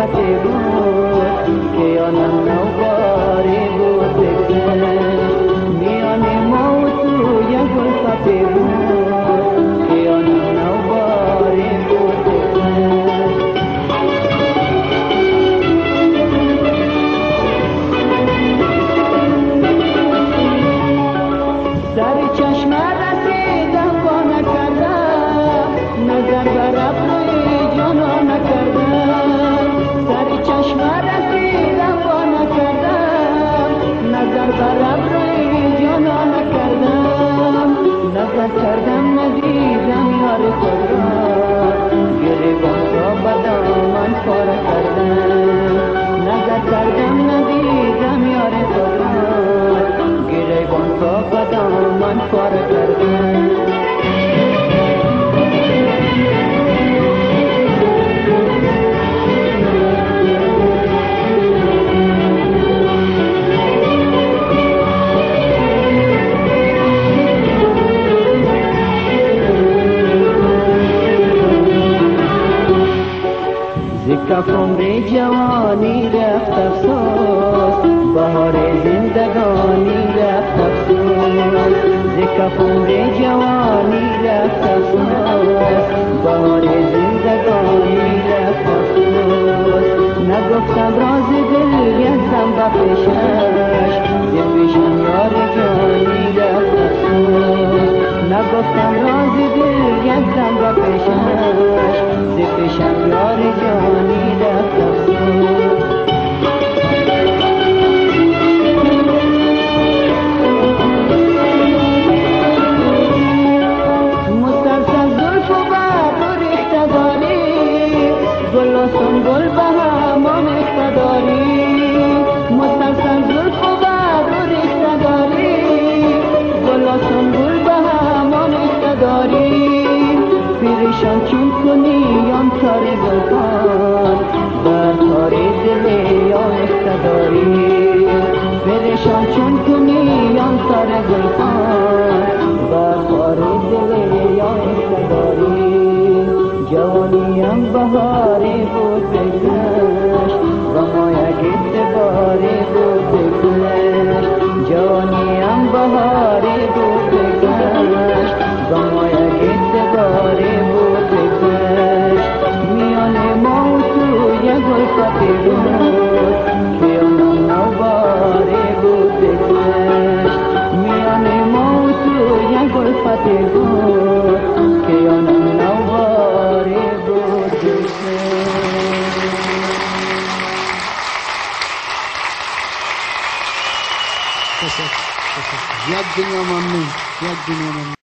सके दूर عمر جوانی رفت افسوس. بهار زندگانی رفت افسوس. ز عمر جوانی رفت افسوس. بهار زندگانی رفت افسوس. نگفتم راز دل یزدم به پیشش. ز پیشم یار جانی رفت افسوس. نگفتم راز دل یزدم به پیشش. ز پیشم یار جانی گل به همان ریخته داری مسلسل زلف و برق و ریخته داری گل به همان ریخته داری پیرشان چون کنی آن تار گلخان بر تار دل آمیخته داری پیرشان چون کنی آن تار گلخان بہاری ہو جائے۔ Yad Binyamin. Yad Binyamin.